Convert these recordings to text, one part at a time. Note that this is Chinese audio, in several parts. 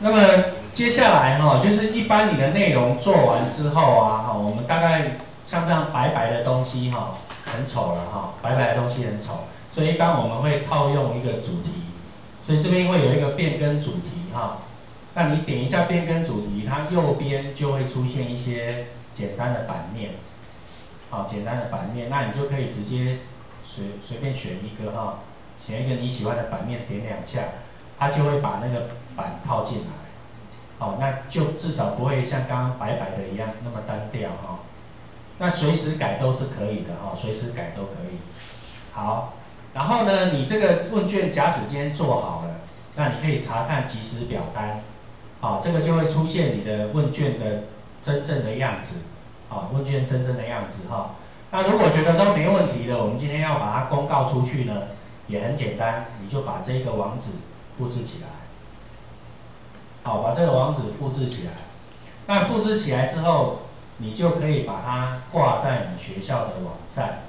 那么接下来哈，就是一般你的内容做完之后啊，哈，我们大概像这样白白的东西哈，很丑了哈，白白的东西很丑，所以一般我们会套用一个主题，所以这边会有一个变更主题哈，那你点一下变更主题，它右边就会出现一些简单的版面，好，简单的版面，那你就可以直接随随便选一个哈，选一个你喜欢的版面，点两下，它就会把那个。板套进来，好，那就至少不会像刚刚白白的一样那么单调哈。那随时改都是可以的哈，随时改都可以。好，然后呢，你这个问卷假使今天做好了，那你可以查看即时表单，好，这个就会出现你的问卷的真正的样子，好，问卷真正的样子哈。那如果觉得都没问题的，我们今天要把它公告出去呢，也很简单，你就把这个网址复制起来。好，把这个网址复制起来。那复制起来之后，你就可以把它挂在你学校的网站。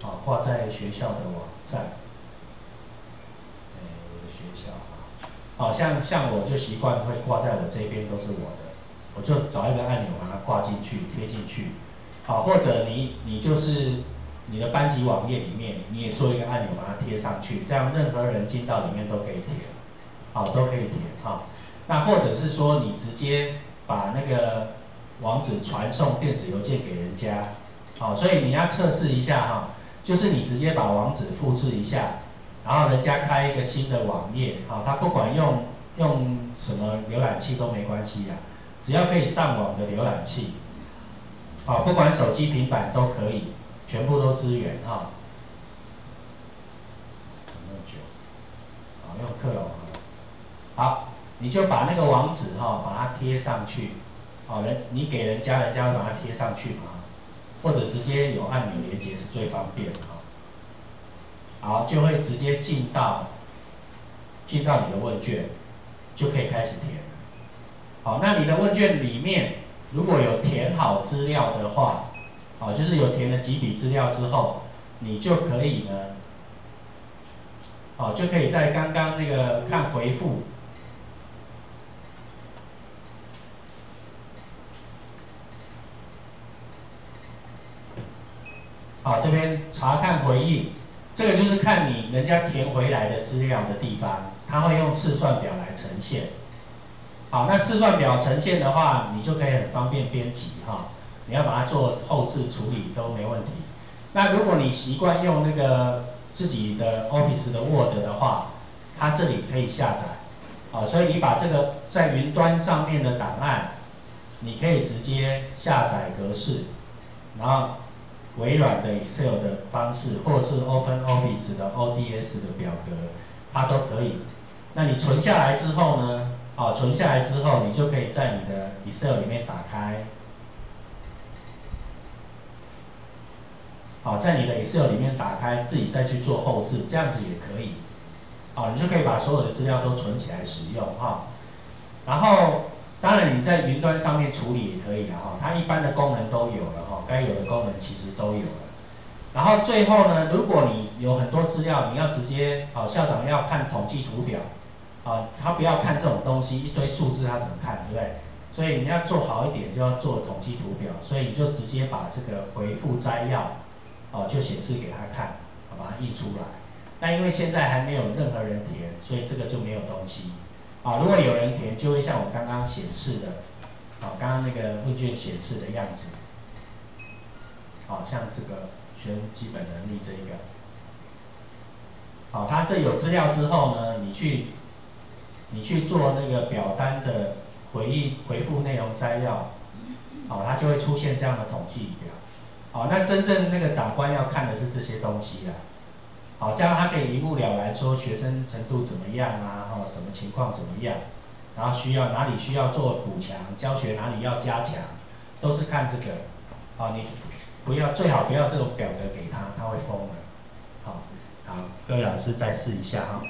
好，挂在学校的网站。哎，我的学校啊，好像像我就习惯会挂在我这边都是我的，我就找一个按钮把它挂进去，贴进去。好，或者你你就是你的班级网页里面，你也做一个按钮把它贴上去，这样任何人进到里面都可以填。好，都可以填哈。那或者是说，你直接把那个网址传送电子邮件给人家，好，所以你要测试一下哈，就是你直接把网址复制一下，然后人家开一个新的网页，好，他不管用用什么浏览器都没关系呀，只要可以上网的浏览器，好，不管手机、平板都可以，全部都支援哈。那么久，好，用克隆，好。你就把那个网址哈，把它贴上去，好人你给人家，人家会把它贴上去嘛，或者直接有按钮连接是最方便的哈。好，就会直接进到进到你的问卷，就可以开始填。好，那你的问卷里面如果有填好资料的话，好，就是有填了几笔资料之后，你就可以呢，好，就可以在刚刚那个看回复。好，这边查看回应，这个就是看你人家填回来的资料的地方，它会用试算表来呈现。好，那试算表呈现的话，你就可以很方便编辑哈，你要把它做后置处理都没问题。那如果你习惯用那个自己的 Office 的 Word 的话，它这里可以下载。好，所以你把这个在云端上面的档案，你可以直接下载格式，然后。微软的 Excel 的方式，或是 Open Office 的 ODS 的表格，它都可以。那你存下来之后呢？好，存下来之后，你就可以在你的 Excel 里面打开。好，在你的 Excel 里面打开，自己再去做后置，这样子也可以。好，你就可以把所有的资料都存起来使用哈。然后。当然，你在云端上面处理也可以的哈，它一般的功能都有了哈，该有的功能其实都有了。然后最后呢，如果你有很多资料，你要直接好，校长要看统计图表，啊，他不要看这种东西，一堆数字他怎么看，对不对？所以你要做好一点，就要做统计图表，所以你就直接把这个回复摘要，哦，就显示给他看，把它印出来。那因为现在还没有任何人填，所以这个就没有东西。啊，如果有人填，就会像我刚刚显示的，好，刚刚那个问卷显示的样子，好，像这个学基本能力这一个，好，他这有资料之后呢，你去，你去做那个表单的回忆回复内容摘要，好，它就会出现这样的统计表，好，那真正那个长官要看的是这些东西啊。好，这样他可以一目了然说学生程度怎么样啊？哈，什么情况怎么样？然后需要哪里需要做补强，教学哪里要加强，都是看这个。好，你不要最好不要这种表格给他，他会疯的。好，好，各位老师再试一下哈。